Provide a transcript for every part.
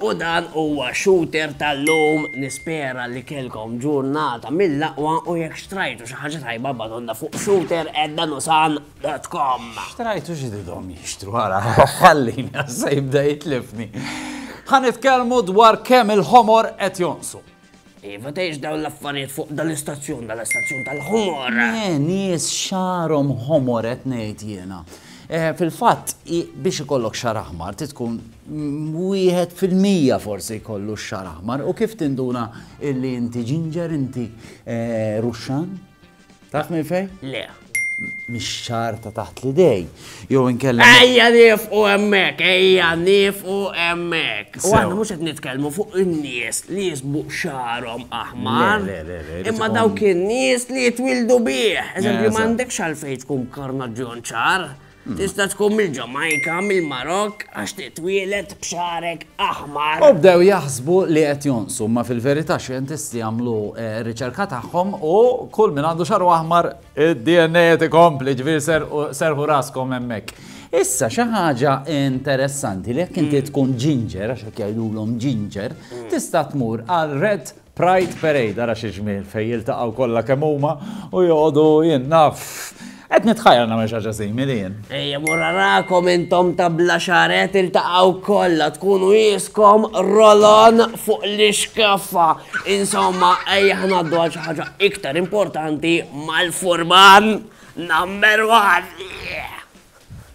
U dan huwa shooter tal-lum nispera li kelkom ġurnata mill-aqwa u jekk xtrajtu xi ħaġa tajba badonna fuq shooter edda nusan. dot com. Xtrajt u x'ididhom jixtru ara ħallini għax se jibda jitlifni. Ħa nitkellmu dwar kemm il-ħomor qed jonqsu. Iva tgħix dawn l-affarijiet fuq dan l-istazzjon, dan l-istazzjon tal-ħumor. Eh, nies xarhom ħomor qed ngħid jiena. Eh, fil-fatt biex ikollok xar aħmar tkun wieħed fil-mija forsi jkollu xar aħmar u kif tinduna illi inti ġinġer inti eh, ruxxan? Taf minn fejn? Le. Mix-xar ta' taħt l-idej. Jew inkella. Ejja nifqu hemmhekk, ejja nifqu hemmhekk. U għandna mhux qed nitkellmu fuq in-nies li jisbu xarhom aħmar. Imma dawk in-nies li jitwildu bih. Eżempju, m'għandekx għalfejn tkun karnaġġjon ċar. Tista' tkun mill-Ġamajka, mill-Marokk, għax titwieled b'xagħrek aħmar. U bdew jaħsbu li qed jonqsu, imma fil-verità xjentisti għamlu r-riċerka tagħhom u kull min għandu xagħru aħmar id-DNA qed ikompli, ġifieri serrħu raskom hemmhekk. Issa xi ħaġa interessanti li jekk inti tkun ginger, għax hekk jgħidulhom ginger, tista' tmur għal red Pride Parade, ara xi ġmiel, fejn jiltaqgħu kollha kemm huma u joqogħdu jien naf. Qed nitħajjar nagħmel xi ħaġa simili jien. Ejja mur arakom intom ta' bla xaret iltaqgħu kollha tkunu qieskom rolon fuq l-ixkaffa. Insomma, ejja ngħaddu għal xi ħaġa iktar importanti mal-furban number one.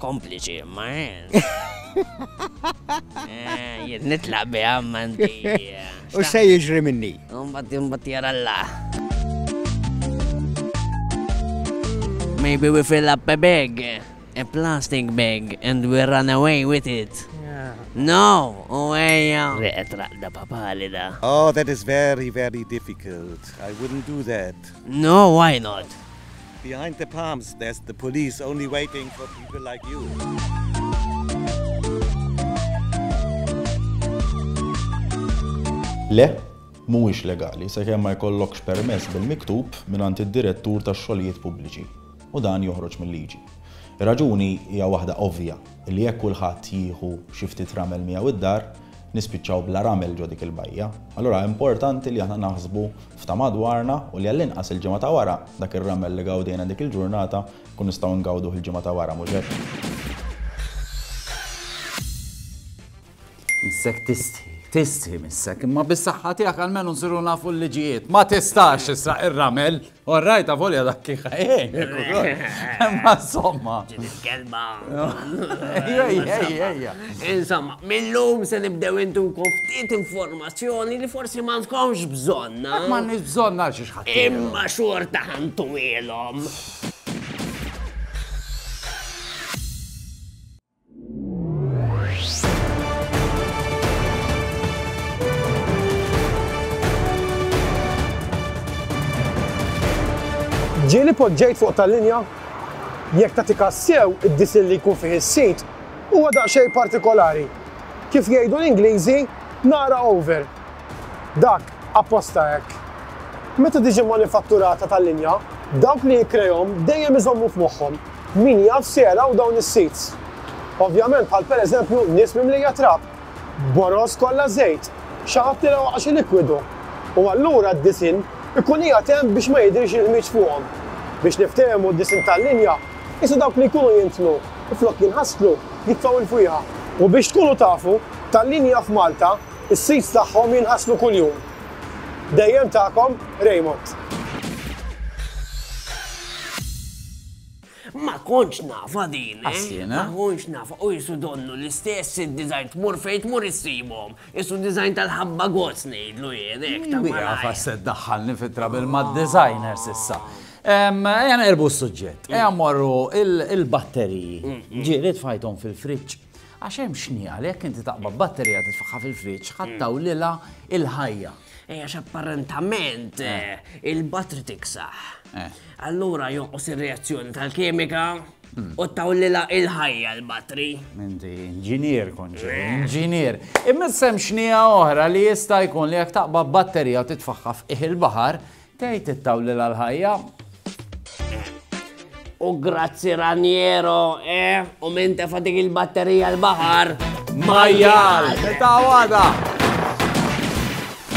Kompliċi, ma eh, Jien nitlaq bi għammanti. U se jiġri minni. Umbat, umbat jara Allah. Maybe we fill up a bag, a plastic bag, and we run away with it. No, uweja. Reqet raqda papali da. Oh, that is very, very difficult. I wouldn't do that. No, why not? Behind the palms there's the police only waiting for people like you. Le, mhuwiex legali sakemm ma jkollokx permess bil-miktub mingħand id-direttur tax-xogħlijiet pubbliċi u dan joħroġ mill-liġi. Raġuni hija waħda ovvja li jekk kulħadd jieħu xi ftit ramel miegħu id-dar, nispiċċaw bla ramel ġo dik il-bajja. Allura importanti li aħna naħsbu f'ta' madwarna u li għall-inqas il-ġimgħa ta' wara, dak ir-ramel li gawdejna dik il-ġurnata, nkunu nistgħu ngawduh il-ġimgħa ta' wara, mhux hekk? Missek tistħi, tistħi missek, imma bis-saħħa tiegħek almenu nsiru nafu l-liġijiet. Ma tistax tisraq ir-ramel! Orrajt, avolja dak kif ħajjejn, imma insomma. Ġiet il-kelma. Ejja, ejja, ejja. Insomma, Mil-lum se nibdew intukom ftit informazzjoni li forsi m'għandkomx bżonnha. Jekk m'għandniex bżonnha għal xiex ħadd. Imma xorta ħa ntuhielhom. Ġieli poġġejt fuq tal-linja? Jekk tagħti każ sew, id-disinn li jkun fih is-sit Huwa daqsxejn partikolari. Kif jgħidu l-Ingliżi, nara over. Dak, apposta hekk. Meta tiġi manifatturata tal-linja, dawk li jikkreahom dejjem iżommu f'moħħhom, min jaf se jaraw dawn is-seats. Ovvjament bħal pereżempju nies mimlija trab, boroż kollha żejt, xi ħadd li rawaq xi likwidu. U allura d-disinn ikun qiegħed hemm biex ma jidhirx il-ħmieġ fuqhom. Biex niftehmu d-disinn tal-linja, Issa dawk li jkunu jintnu, flok jinħaslu, jitfgħu l-fwieħa. U biex tkunu tafu, tal-linja f'Malta, is-seats tagħhom jinħaslu kuljum. Dejjem tagħkom, Raymond. Ma kontx nafha din. Eh? Assin, eh? Ma kontx nafha. U jisu donnu l-istess id-design tmur fejn tmur issibhom. Isu design tal-ħabba gozz ngħidlu jien hekk ta' Mira fas daħħalni fit-trabil ma' designers issa. Ejja nerbu s-suġġett. Ejja morru il-batteriji. Mm, mm. Ġieli tfajthom fil-friġġ. Għax hemm xnija li jekk inti taqba batterija titfaħħa fil-friġġ ħattaw mm. lilha il-ħajja. Ejja x'apparentament eh. Eh, il-battri tiksaħ. Eh. Allura jonqos ir-reazzjoni tal-kimika u taw lilha il-ħajja l-battri. Minti inġinier konċi, inġinier. Imma sem xnija oħra li jista' jkun li jekk taqba batterija u titfaħħa f'ih il-baħar Tgħid it-tawlila l-ħajja. U grazzi Raniero, eh, u min tefa dik il-batterija l-bahar. Majjal! Ta' għada!